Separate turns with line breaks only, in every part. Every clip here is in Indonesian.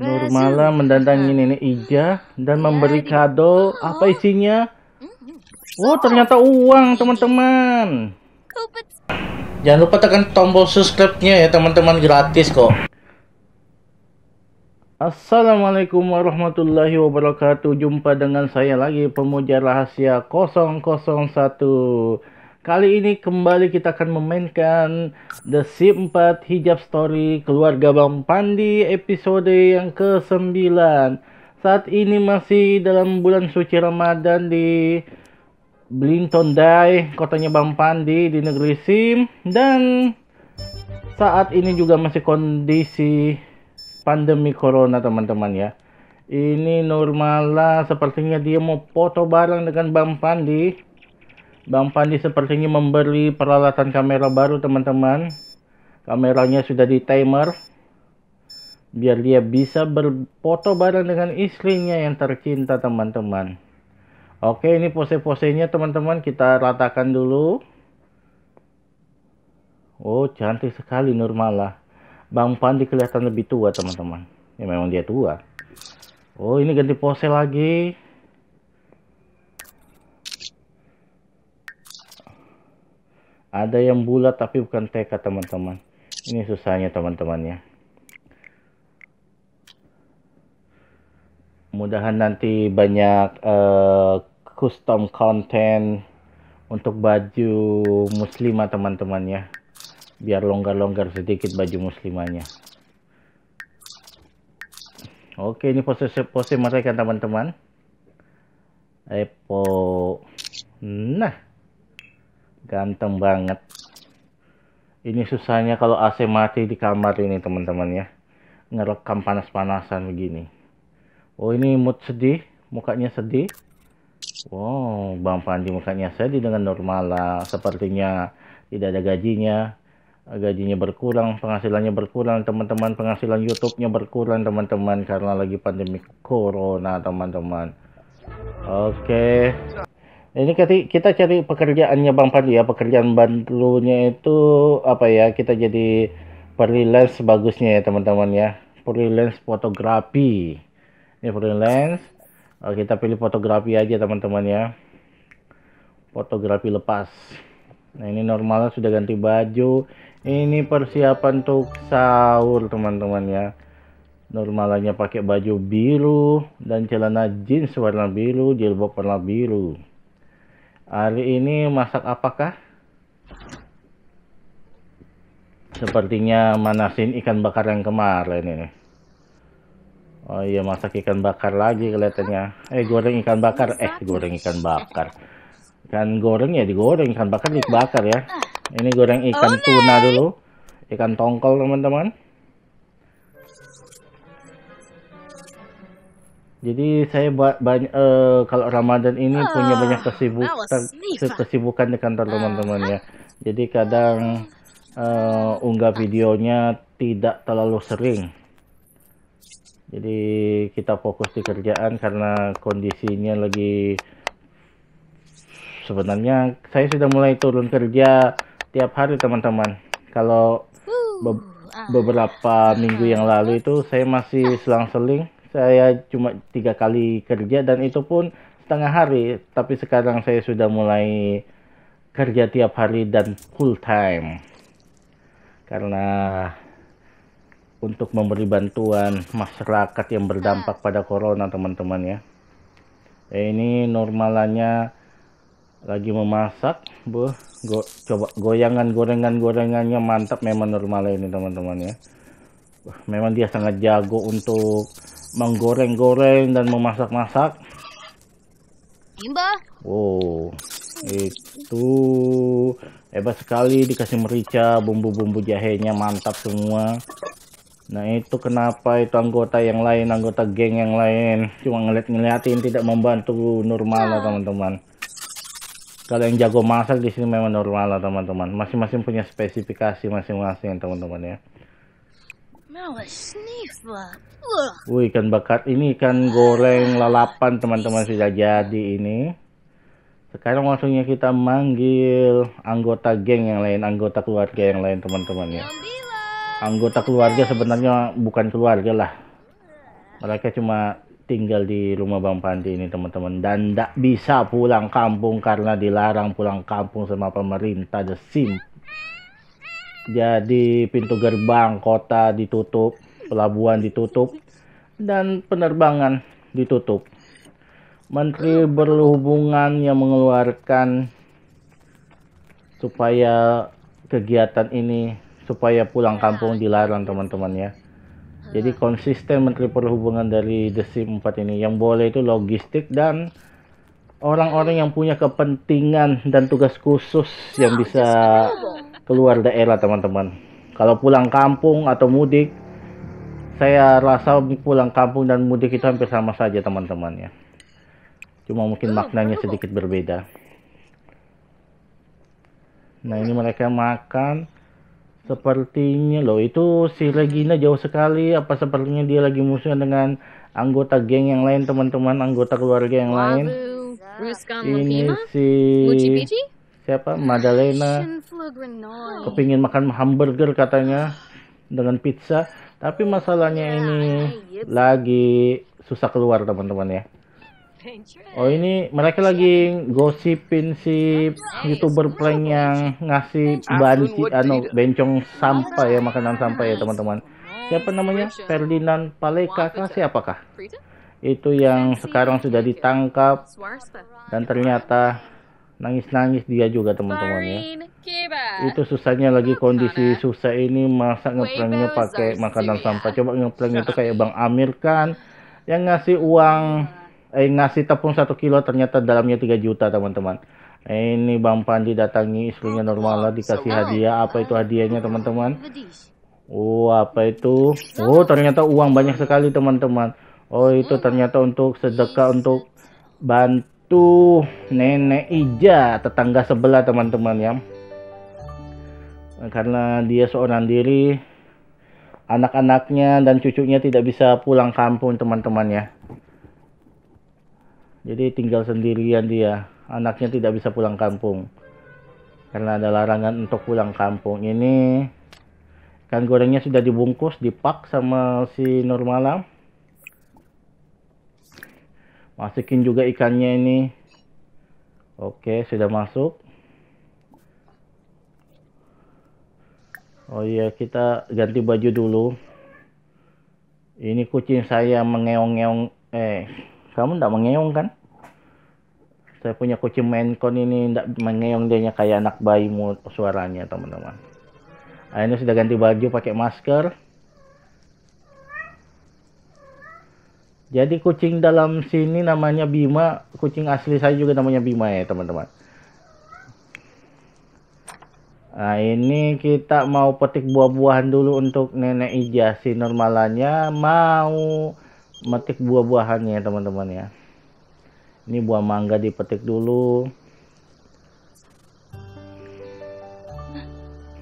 Nurmala mendatangi Nenek Ija dan memberi kado. Apa isinya? Oh, ternyata uang, teman-teman. Jangan lupa tekan tombol subscribe-nya ya, teman-teman. Gratis kok. Assalamualaikum warahmatullahi wabarakatuh. Jumpa dengan saya lagi, pemuja rahasia 001. Kali ini kembali kita akan memainkan The Sip 4 Hijab Story Keluarga Bang Pandi episode yang ke-9 Saat ini masih dalam bulan suci Ramadan di Blinton Day, kotanya Bang Pandi di negeri Sim. Dan saat ini juga masih kondisi pandemi corona teman-teman ya. Ini Nurmala sepertinya dia mau foto bareng dengan Bang Pandi Bang Pandi sepertinya memberi peralatan kamera baru teman-teman. Kameranya sudah di timer. Biar dia bisa berfoto bareng dengan istrinya yang tercinta teman-teman. Oke ini pose-posenya teman-teman kita ratakan dulu. Oh cantik sekali Nurmala. Bang Pandi kelihatan lebih tua teman-teman. Ya memang dia tua. Oh ini ganti pose lagi. Ada yang bulat tapi bukan TK teman-teman. Ini susahnya teman-teman ya. Mudahan nanti banyak uh, custom content untuk baju muslimah teman-teman ya. Biar longgar-longgar sedikit baju muslimahnya. Oke ini pose pose mereka teman-teman. Epo nah Ganteng banget. Ini susahnya kalau AC mati di kamar ini teman-teman ya. Ngerekam panas-panasan begini. Oh ini mood sedih. Mukanya sedih. Wow, Bang Pandi mukanya sedih dengan normal lah. Sepertinya tidak ada gajinya. Gajinya berkurang, penghasilannya berkurang, teman-teman. Penghasilan YouTube-nya berkurang, teman-teman. Karena lagi pandemi corona, teman-teman. Oke. Okay. Ini kita cari pekerjaannya Bang Pandi ya, pekerjaan barunya itu apa ya? Kita jadi freelance bagusnya ya teman-teman ya. Freelance fotografi. Ini freelance. Oh, kita pilih fotografi aja teman-teman ya. Fotografi lepas. Nah ini normalnya sudah ganti baju. Ini persiapan untuk sahur teman-teman ya. Normalnya pakai baju biru dan celana jeans warna biru, jilbab warna biru. Hari ini masak apakah? Sepertinya manasin ikan bakar yang kemarin ini. Oh iya masak ikan bakar lagi kelihatannya. Eh goreng ikan bakar. Eh goreng ikan bakar. Ikan goreng ya digoreng, ikan bakar dibakar ya. Ini goreng ikan tuna dulu. Ikan tongkol teman-teman. Jadi saya banyak uh, kalau Ramadan ini oh, punya banyak kesibukan kesibukan di kantor teman-teman ya. Jadi kadang uh, unggah videonya tidak terlalu sering. Jadi kita fokus di kerjaan karena kondisinya lagi sebenarnya saya sudah mulai turun kerja tiap hari teman-teman. Kalau be ah. beberapa minggu yang lalu itu saya masih selang-seling saya cuma tiga kali kerja dan itu pun setengah hari. Tapi sekarang saya sudah mulai kerja tiap hari dan full time. Karena untuk memberi bantuan masyarakat yang berdampak pada corona teman-teman ya. Eh, ini normalnya lagi memasak bu. Go, coba goyangan gorengan gorengannya mantap memang normal ini teman-teman ya memang dia sangat jago untuk menggoreng-goreng dan memasak-masak. Wow, itu hebat sekali dikasih merica, bumbu-bumbu jahenya mantap semua. Nah itu kenapa itu anggota yang lain, anggota geng yang lain cuma ngeliat-ngeliatin tidak membantu normal lah teman-teman. Kalau yang jago masak di sini memang normal lah teman-teman. Masing-masing punya spesifikasi masing-masing teman-teman ya. Wih ikan bakar ini ikan goreng lalapan teman-teman sudah jadi ini. Sekarang langsungnya kita manggil anggota geng yang lain, anggota keluarga yang lain teman-teman ya. Anggota keluarga sebenarnya bukan keluarga lah. Mereka cuma tinggal di rumah Bang Pandi ini teman-teman dan tidak bisa pulang kampung karena dilarang pulang kampung sama pemerintah The Sim. Jadi pintu gerbang kota ditutup, pelabuhan ditutup, dan penerbangan ditutup. Menteri berhubungan yang mengeluarkan supaya kegiatan ini supaya pulang kampung dilarang teman-teman ya. Jadi konsisten Menteri Perhubungan dari Desim 4 ini yang boleh itu logistik dan orang-orang yang punya kepentingan dan tugas khusus yang bisa keluar daerah teman-teman. Kalau pulang kampung atau mudik, saya rasa pulang kampung dan mudik itu hampir sama saja teman-teman ya. Cuma mungkin maknanya sedikit berbeda. Nah ini mereka makan Sepertinya loh itu si Regina jauh sekali apa sepertinya dia lagi musuhan dengan anggota geng yang lain teman-teman anggota keluarga yang lain. Ini si siapa? Madalena. Kepingin makan hamburger katanya dengan pizza. Tapi masalahnya ini lagi susah keluar teman-teman ya. Oh ini mereka lagi gosipin si youtuber prank yang ngasih banci anu bencong sampah ya makanan sampah ya teman-teman. Siapa namanya? Ferdinand Paleka kah? Siapakah? Itu yang sekarang sudah ditangkap. Dan ternyata nangis-nangis dia juga teman-teman ya. Itu susahnya lagi kondisi susah ini masa ngepranknya pakai makanan sampah. Coba ngeprank itu kayak Bang Amir kan yang ngasih uang eh ngasih tepung satu kilo ternyata dalamnya 3 juta teman-teman. Eh, ini Bang Pandi datangi istrinya normal lah dikasih hadiah. apa itu hadiahnya teman-teman? Oh apa itu? Oh ternyata uang banyak sekali teman-teman. Oh itu ternyata untuk sedekah untuk bantu nenek Ija tetangga sebelah teman-teman ya karena dia seorang diri anak-anaknya dan cucunya tidak bisa pulang kampung teman-teman ya jadi tinggal sendirian dia. Anaknya tidak bisa pulang kampung. Karena ada larangan untuk pulang kampung. Ini ikan gorengnya sudah dibungkus, dipak sama si Nurmalam. Masukin juga ikannya ini. Oke, sudah masuk. Oh iya, kita ganti baju dulu. Ini kucing saya mengeong-ngeong. Eh, kamu tidak mengeong kan? Saya punya kucing Mancon ini tidak mengeong dia kayak anak bayi suaranya teman-teman. Ini sudah ganti baju pakai masker. Jadi kucing dalam sini namanya Bima, kucing asli saya juga namanya Bima ya teman-teman. Nah ini kita mau petik buah-buahan dulu untuk nenek Ija si normalannya mau metik buah-buahannya teman-teman ya. Ini buah mangga dipetik dulu.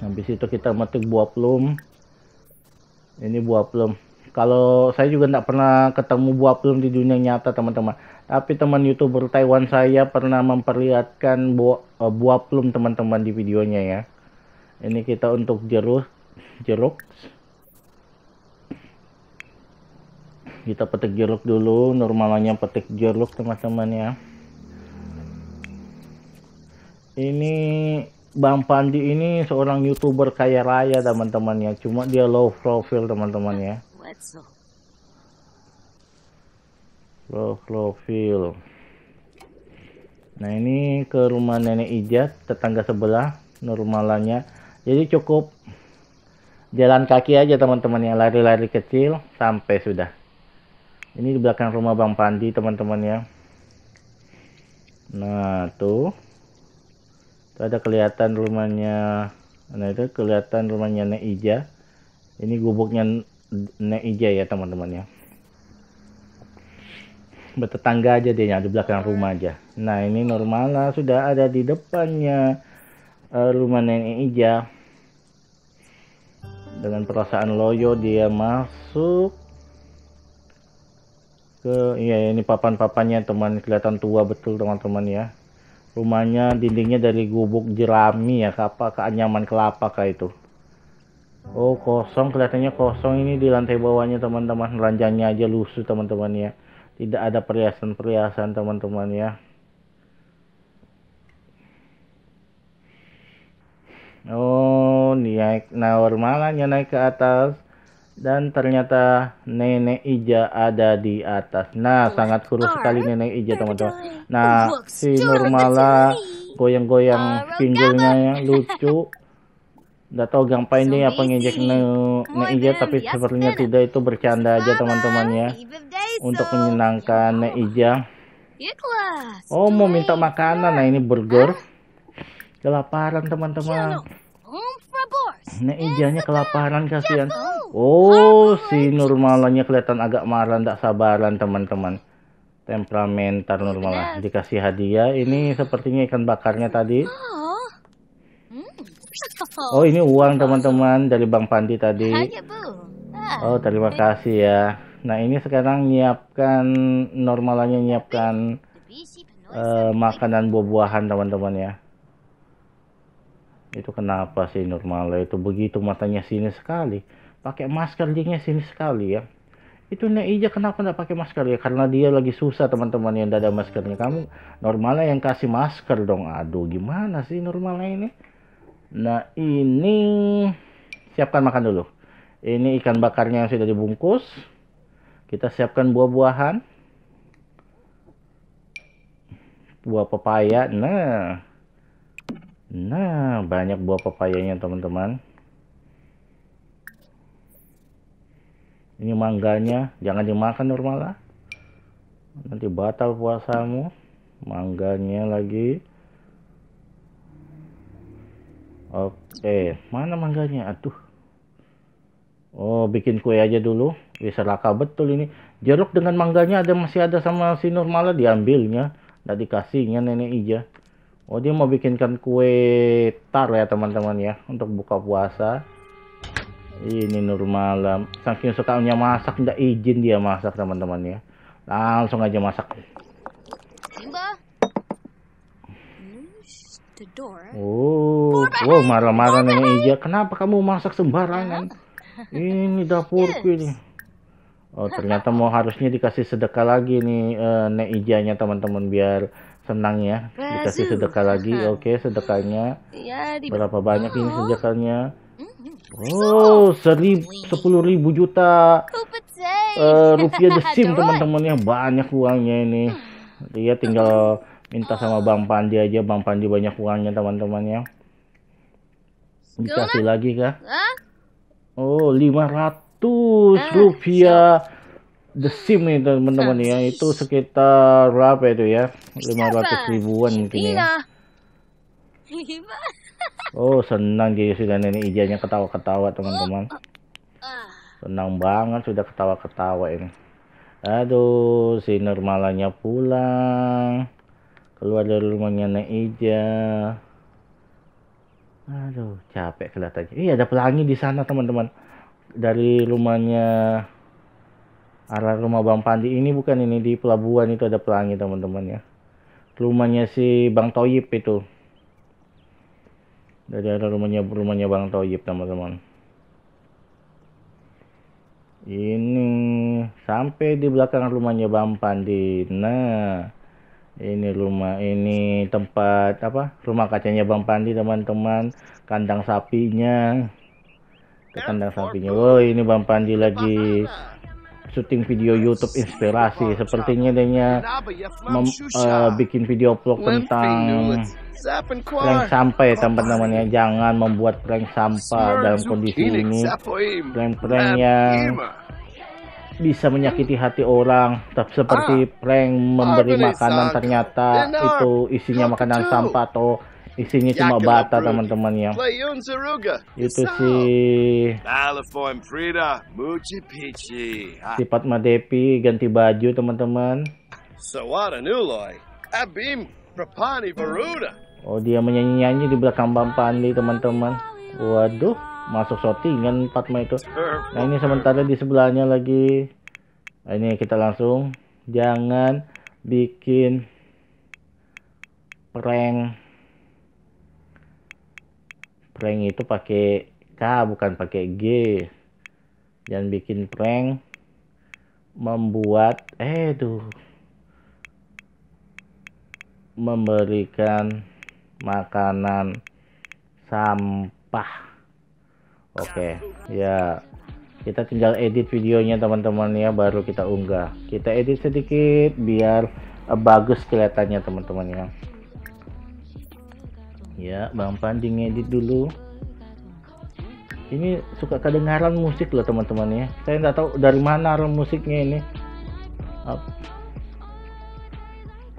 Habis itu kita metik buah plum. Ini buah plum kalau saya juga tidak pernah ketemu buah plum di dunia nyata teman-teman. Tapi teman youtuber Taiwan saya pernah memperlihatkan buah, uh, buah plum teman-teman di videonya ya. Ini kita untuk jeruk jeruk. Kita petik jeruk dulu normalnya petik jeruk teman-teman ya. Ini Bang Pandi ini seorang youtuber kaya raya teman-teman ya. Cuma dia low profile teman-teman ya low profile nah ini ke rumah nenek Ijat tetangga sebelah normalnya. Jadi cukup jalan kaki aja teman-teman yang lari-lari kecil sampai sudah. Ini di belakang rumah Bang Pandi teman-teman ya. Nah tuh. Itu ada kelihatan rumahnya. Nah itu kelihatan rumahnya Nek Ija ini gubuknya Nek Ija ya teman-teman ya. Bertetangga aja dia di belakang rumah aja. Nah ini normal lah sudah ada di depannya uh, rumah Nenek Ija. Dengan perasaan loyo dia masuk ke iya ini papan-papannya teman. Kelihatan tua betul teman-teman ya. Rumahnya dindingnya dari gubuk jerami ya apa keanyaman kelapa kah itu Oh kosong kelihatannya kosong ini di lantai bawahnya teman-teman ranjangnya aja lusuh teman-teman ya tidak ada perhiasan-perhiasan teman-teman ya Oh naik normalnya naik ke atas dan ternyata nenek Ija ada di atas. Nah, sangat kurus sekali nenek Ija, teman-teman. Nah, si Normala goyang-goyang pinggulnya ya, lucu. Nggak tahu gampain dia apa ngejek nenek Ija, tapi sepertinya tidak itu bercanda aja teman-teman ya. Untuk menyenangkan nenek Ija. Oh, mau minta makanan. Nah, ini burger. Kelaparan teman-teman. Nek Ijanya kelaparan kasihan. Oh, si Nurmalanya kelihatan agak marah, tidak sabaran teman-teman. Temperamental Nurmala. Dikasih hadiah. Ini sepertinya ikan bakarnya tadi. Oh, ini uang teman-teman dari Bang Pandi tadi. Oh, terima kasih ya. Nah, ini sekarang nyiapkan normalnya nyiapkan uh, makanan buah-buahan teman-teman ya. Itu kenapa sih Nurmala itu begitu matanya sini sekali. Pakai masker dia sini sekali ya. Itu Neija kenapa nggak pakai masker ya? Karena dia lagi susah teman-teman yang tidak ada maskernya. Kamu normalnya yang kasih masker dong. Aduh gimana sih normalnya ini nah ini siapkan makan dulu. Ini ikan bakarnya yang sudah dibungkus. Kita siapkan buah-buahan. Buah pepaya. Nah. Nah banyak buah pepayanya teman-teman. Ini mangganya. Jangan dimakan normal lah nanti batal puasamu. Mangganya lagi oke mana mangganya? Aduh. Oh bikin kue aja dulu. Bisa laka betul ini. Jeruk dengan mangganya ada masih ada sama si Nurmala diambilnya. Nggak dikasihnya nenek Ija. Oh dia mau bikinkan kue tar ya teman-teman ya untuk buka puasa. Ini Nur Malam. Saking sukanya masak tidak izin dia masak teman-teman ya. Langsung aja masak. Oh, wow marah-marah nenek Ija. Kenapa kamu masak sembarangan? Ini dapurku ini. Oh, ternyata mau harusnya dikasih sedekah lagi nih uh, Nek Ijanya teman-teman biar senang ya. Dikasih sedekah lagi. Oke, okay, sedekahnya. Ya, Berapa banyak ini sedekahnya? Oh, seribu, sepuluh ribu juta uh, rupiah desim teman-teman yang banyak uangnya ini. Dia tinggal minta sama Bang Pandi aja, Bang Pandi banyak uangnya teman-teman ya. Dikasih lagi kah? Oh, 500 rupiah the sim nih teman-teman ya. Itu sekitar berapa itu ya? 500 ribuan mungkin ya. Oh senang jadi sudah nenek ijanya ketawa-ketawa teman-teman. Senang banget sudah ketawa-ketawa ini. Aduh si normalanya pulang. Keluar dari rumahnya Nenek Ija. Aduh capek kelihatannya. Iya ada pelangi di sana teman-teman. Dari rumahnya arah rumah Bang Pandi ini bukan ini di pelabuhan itu ada pelangi teman-teman ya. Rumahnya si Bang Toyib itu dari arah rumahnya rumahnya Bang Toyib teman-teman ini sampai di belakang rumahnya Bang Pandi nah ini rumah ini tempat apa rumah kacanya Bang Pandi teman-teman. Kandang sapinya. Ke kandang sapinya. Oh ini Bang Pandi lagi syuting video YouTube inspirasi. Sepertinya dia uh, bikin video vlog tentang prank sampah ya teman-teman ya jangan membuat prank sampah dalam kondisi ini. Prank-prank yang bisa menyakiti hati orang tapi seperti ah. prank memberi makanan ternyata itu isinya makanan sampah atau isinya cuma bata teman-teman ya. Itu si sifat Madepi ganti baju teman-teman. Oh dia menyanyi-nyanyi di belakang Bang Pandi teman-teman. Waduh, masuk shootingan Fatma itu. Nah ini sementara di sebelahnya lagi. Nah, ini kita langsung jangan bikin prank. Prank itu pakai K bukan pakai G jangan bikin prank membuat eh tuh memberikan makanan sampah oke ya. Kita tinggal edit videonya teman-teman ya baru kita unggah. Kita edit sedikit biar uh, bagus kelihatannya teman-teman ya. Ya Bang Panding edit dulu. Ini suka kedengaran musik loh teman-teman ya. Saya nggak tahu dari mana musiknya ini.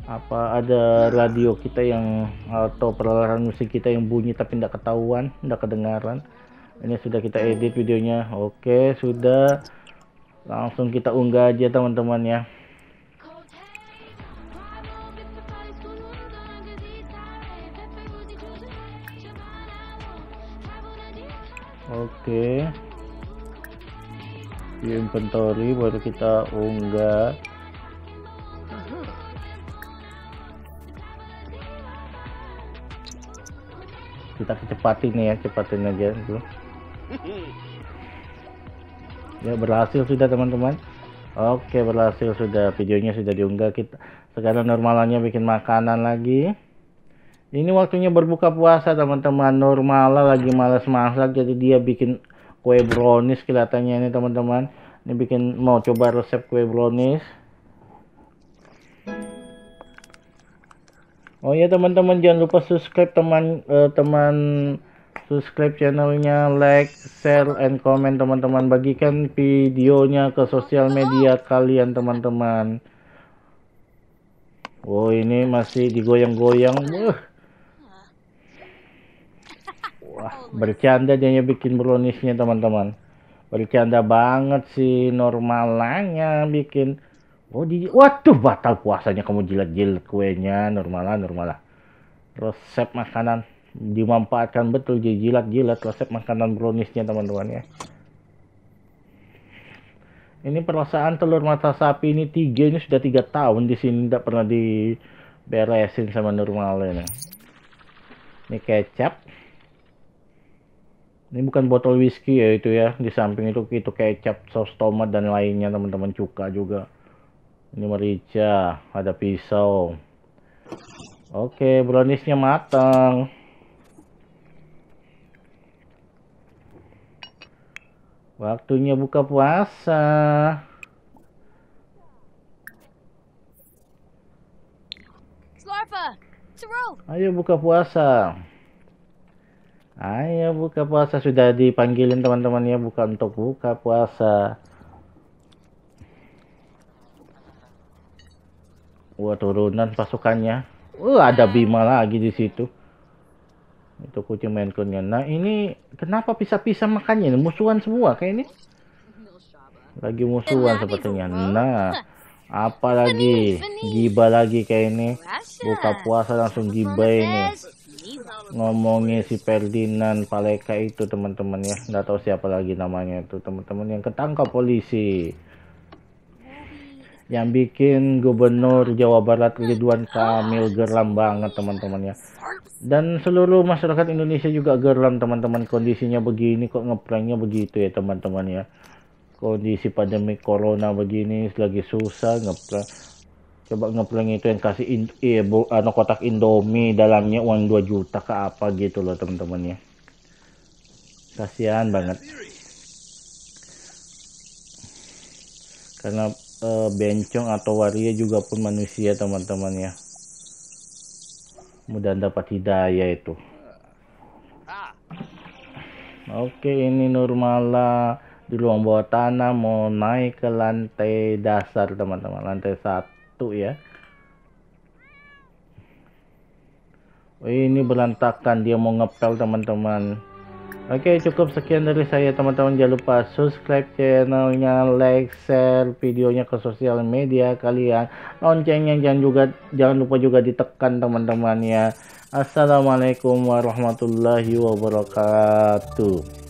Apa ada radio kita yang atau peralatan musik kita yang bunyi tapi tidak ketahuan tidak kedengaran ini sudah kita edit videonya. Oke sudah. Langsung kita unggah aja teman-teman ya. Oke. Di inventory baru kita unggah. Kita kecepatin nih ya cepatin aja dulu ya berhasil sudah teman-teman. Oke berhasil sudah. Videonya sudah diunggah. Kita sekarang normalnya bikin makanan lagi. Ini waktunya berbuka puasa teman-teman. Normal lagi males masak jadi dia bikin kue brownies kelihatannya ini teman-teman. Ini bikin mau coba resep kue brownies. Oh ya teman-teman jangan lupa subscribe teman uh, teman subscribe channelnya like share and comment teman-teman bagikan videonya ke sosial media kalian teman-teman Oh ini masih digoyang-goyang. Wah, bercanda dia bikin browniesnya teman-teman. Bercanda banget sih normalnya bikin. Oh di, waduh batal puasanya kamu jilat-jilat kuenya normal lah normal lah. Resep makanan dimanfaatkan betul jilat-jilat resep makanan browniesnya teman-teman ya. Ini perasaan telur mata sapi ini tiga ini sudah tiga tahun di sini tidak pernah diberesin sama normalnya. Ini kecap. Ini bukan botol whisky ya itu ya. Di samping itu itu kecap saus tomat dan lainnya teman-teman cuka juga. Ini merica ada pisau. Oke browniesnya matang waktunya buka puasa ayo buka puasa Ayo buka puasa sudah dipanggilin teman-teman ya bukan untuk buka puasa. Wah turunan pasukannya. Uh ada Bima lagi di situ. Itu kucing mainkunnya. Nah ini kenapa pisah-pisah makannya? Musuhan semua kayak ini. Lagi musuhan sepertinya. Nah apalagi giba lagi kayak ini. Buka puasa langsung giba ini ngomongin si Ferdinand Paleka itu teman-teman ya nggak tahu siapa lagi namanya itu teman-teman yang ketangkap polisi yang bikin gubernur Jawa Barat Ridwan Kamil geram banget teman-teman ya. Dan seluruh masyarakat Indonesia juga geram teman-teman. Kondisinya begini kok ngepranknya begitu ya teman-teman ya? Kondisi pandemi corona begini lagi susah ngeprank. Coba ngeprank itu yang kasih in, iya, bu, anu kotak indomie dalamnya uang 2 juta ke apa gitu loh teman-teman ya? Kasihan banget. Karena e, bencong atau waria juga pun manusia teman-teman ya. Mudah dapat hidayah itu. Oke ini Nurmala di ruang bawah tanah mau naik ke lantai dasar teman-teman. Lantai satu ya. Ini berantakan dia mau ngepel teman-teman Oke cukup sekian dari saya teman-teman. Jangan lupa subscribe channelnya like share videonya ke sosial media kalian loncengnya jangan juga jangan lupa juga ditekan teman-teman ya. Assalamualaikum warahmatullahi wabarakatuh